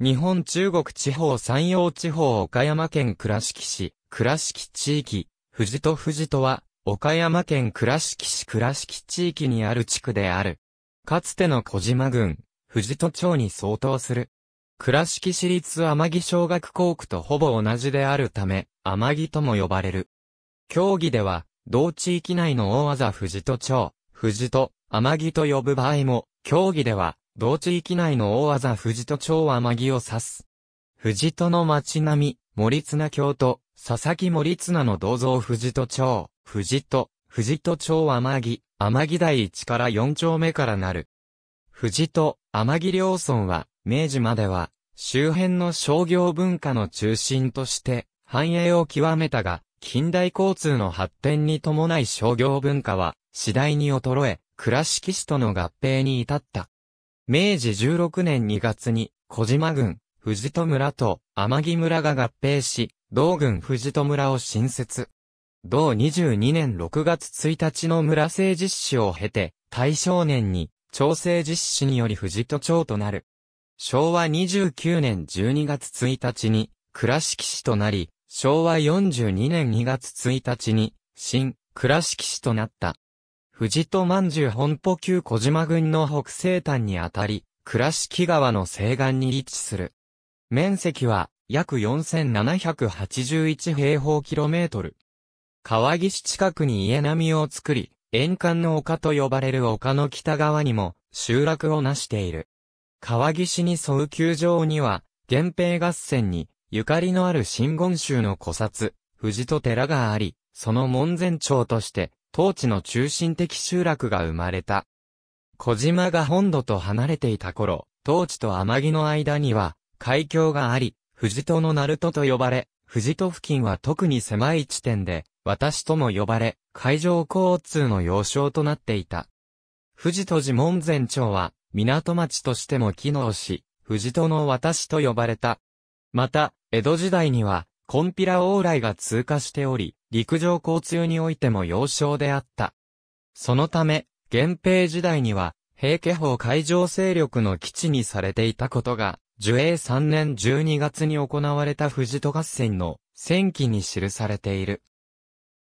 日本中国地方山陽地方岡山県倉敷市、倉敷地域、藤戸藤戸は、岡山県倉敷市倉敷地域にある地区である。かつての小島郡、藤戸町に相当する。倉敷市立天城小学校区とほぼ同じであるため、天城とも呼ばれる。競技では、同地域内の大技藤戸町、藤戸、天城と呼ぶ場合も、競技では、同地域内の大技藤戸町天城を指す。藤戸の町並み、森綱京都、佐々木森綱の銅像藤戸町、藤戸、藤戸町天城、天城台1から4丁目からなる。藤戸、天城両村は、明治までは、周辺の商業文化の中心として、繁栄を極めたが、近代交通の発展に伴い商業文化は、次第に衰え、倉敷市との合併に至った。明治16年2月に、小島郡、藤戸村と天城村が合併し、同郡藤戸村を新設。同22年6月1日の村政実施を経て、大正年に、調整実施により藤戸町となる。昭和29年12月1日に、倉敷市となり、昭和42年2月1日に、新、倉敷市となった。藤戸万十本舗旧小島郡の北西端にあたり、倉敷川の西岸に位置する。面積は約4781平方キロメートル。川岸近くに家並みを作り、沿岸の丘と呼ばれる丘の北側にも集落を成している。川岸に沿う球場には、源平合戦にゆかりのある真言宗の古刹、藤戸寺があり、その門前町として、当地の中心的集落が生まれた。小島が本土と離れていた頃、当地と天城の間には、海峡があり、藤戸の鳴門と呼ばれ、藤戸付近は特に狭い地点で、私とも呼ばれ、海上交通の要衝となっていた。藤戸寺門前町は、港町としても機能し、藤戸の私と呼ばれた。また、江戸時代には、コンピラ往来が通過しており、陸上交通においても要衝であった。そのため、源平時代には、平家法海上勢力の基地にされていたことが、樹永3年12月に行われた藤戸合戦の戦記に記されている。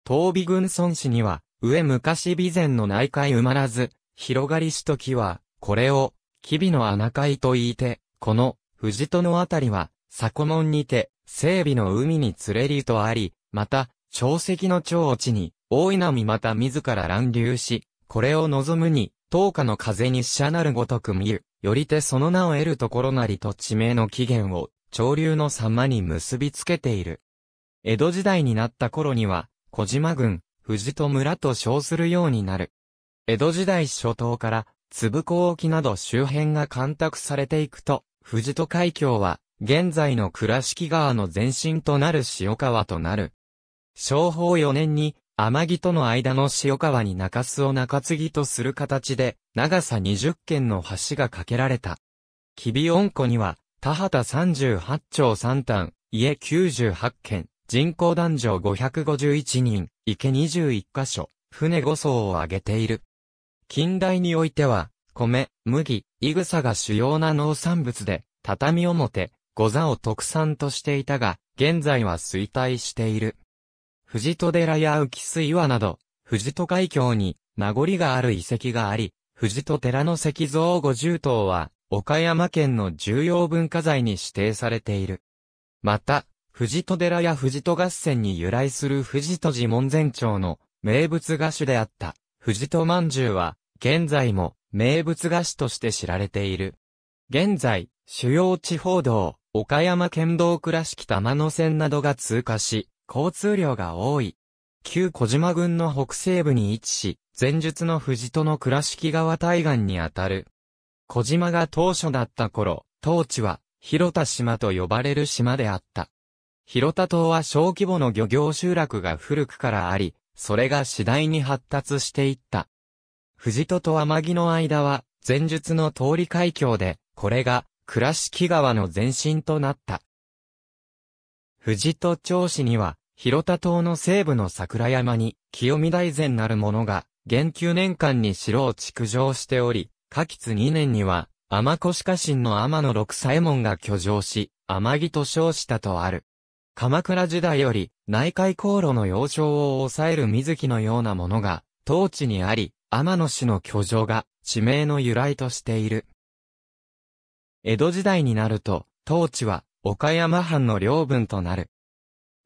東美軍村市には、上昔備前の内海埋まらず、広がりし時は、これを、吉備の穴海と言いて、この、藤戸のあたりは、鎖門にて、整備の海に連れりとあり、また、潮石の長地に、大い波また自ら乱流し、これを望むに、東下の風に死者なるごとく見る、よりてその名を得るところなりと地名の起源を、潮流の様に結びつけている。江戸時代になった頃には、小島郡、藤戸村と称するようになる。江戸時代初頭から、粒子沖など周辺が干拓されていくと、藤戸海峡は、現在の倉敷川の前身となる塩川となる。昭法4年に、天城との間の塩川に中洲を中継ぎとする形で、長さ20軒の橋が架けられた。吉備温湖には、田畑38町3単、家98軒、人口男女551人、池21カ所、船5艘を挙げている。近代においては、米、麦、イグサが主要な農産物で、畳表、御座を特産としていたが、現在は衰退している。藤戸寺や浮水岩など、藤戸海峡に名残がある遺跡があり、藤戸寺の石像50頭は、岡山県の重要文化財に指定されている。また、藤戸寺や藤戸合戦に由来する藤戸寺門前町の名物菓子であった藤戸まんじゅうは、現在も名物菓子として知られている。現在、主要地方道、岡山県道倉敷玉野線などが通過し、交通量が多い。旧小島郡の北西部に位置し、前述の藤戸の倉敷川対岸にあたる。小島が当初だった頃、当地は、広田島と呼ばれる島であった。広田島は小規模の漁業集落が古くからあり、それが次第に発達していった。藤戸と天城の間は、前述の通り海峡で、これが、倉敷川の前身となった。藤戸町市には、広田島の西部の桜山に、清見大前なるものが、現9年間に城を築城しており、下吉2年には、天越家臣の天野六左衛門が居城し、天城と称したとある。鎌倉時代より内海航路の要衝を抑える水木のようなものが、当地にあり、天野氏の居城が地名の由来としている。江戸時代になると、当地は岡山藩の領分となる。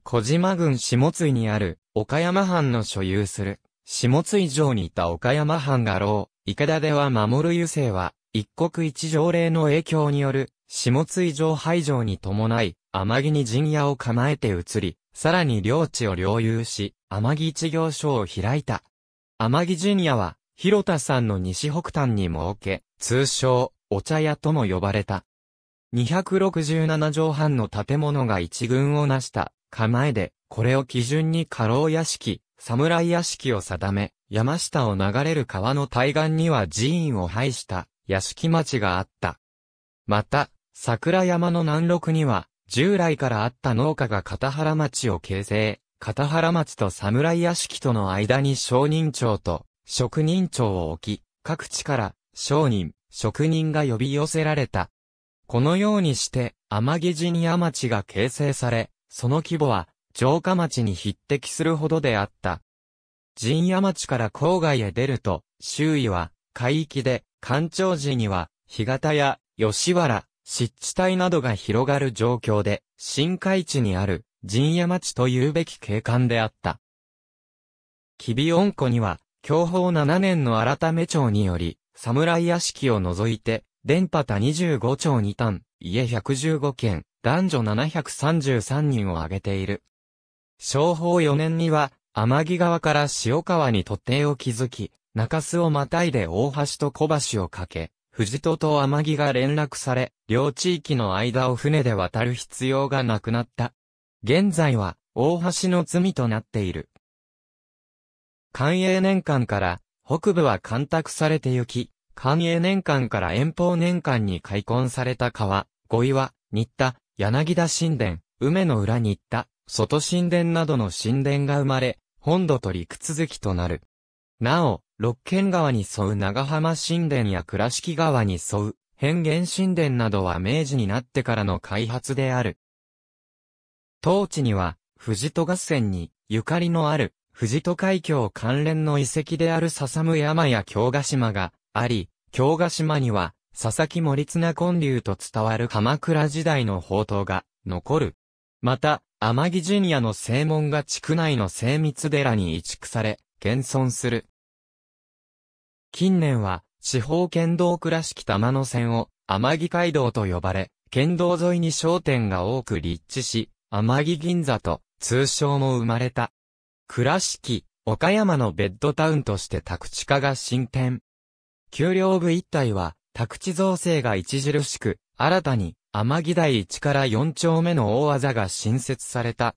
小島郡下津井にある岡山藩の所有する下津井城にいた岡山藩が老、池田では守る油性は一国一条例の影響による下津井城廃城に伴い天城に陣屋を構えて移り、さらに領地を領有し、天城一行所を開いた。天城陣屋は、広田さんの西北端に設け、通称、お茶屋とも呼ばれた。267畳半の建物が一群をなした構えで、これを基準に家老屋敷、侍屋敷を定め、山下を流れる川の対岸には寺院を配した屋敷町があった。また、桜山の南麓には、従来からあった農家が片原町を形成、片原町と侍屋敷との間に商人町と職人町を置き、各地から商人、職人が呼び寄せられた。このようにして、天城陣屋町が形成され、その規模は、城下町に匹敵するほどであった。陣屋町から郊外へ出ると、周囲は、海域で、干潮時には、干潟や、吉原、湿地帯などが広がる状況で、新海地にある、陣屋町というべき景観であった。吉備温湖には、享保7年の改め町により、侍屋敷を除いて、電波田25町2単、家115件、男女733人を挙げている。昭法4年には、天城川から塩川に突堤を築き、中洲をまたいで大橋と小橋を架け、藤戸と天城が連絡され、両地域の間を船で渡る必要がなくなった。現在は、大橋の罪となっている。寛永年間から、北部は干拓されて行き、寛永年間から遠方年間に開墾された川、五位は、新田、柳田神殿、梅の裏に行った、外神殿などの神殿が生まれ、本土と陸続きとなる。なお、六軒川に沿う長浜神殿や倉敷川に沿う、変幻神殿などは明治になってからの開発である。当地には、藤戸合戦に、ゆかりのある、藤戸海峡関連の遺跡である笹む山や京ヶ島があり、京ヶ島には、佐々木森綱建立と伝わる鎌倉時代の宝刀が残る。また、天城陣屋の正門が地区内の精密寺に移築され、現存する。近年は、地方県道倉敷玉野線を天城街道と呼ばれ、県道沿いに商店が多く立地し、天城銀座と通称も生まれた。倉敷、岡山のベッドタウンとして宅地化が進展。丘陵部一帯は宅地造成が著しく、新たに、天城台1から4丁目の大技が新設された。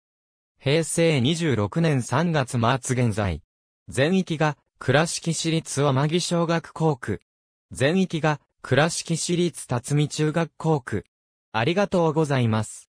平成26年3月末現在。全域が、倉敷市立天城小学校区。全域が、倉敷市立辰巳中学校区。ありがとうございます。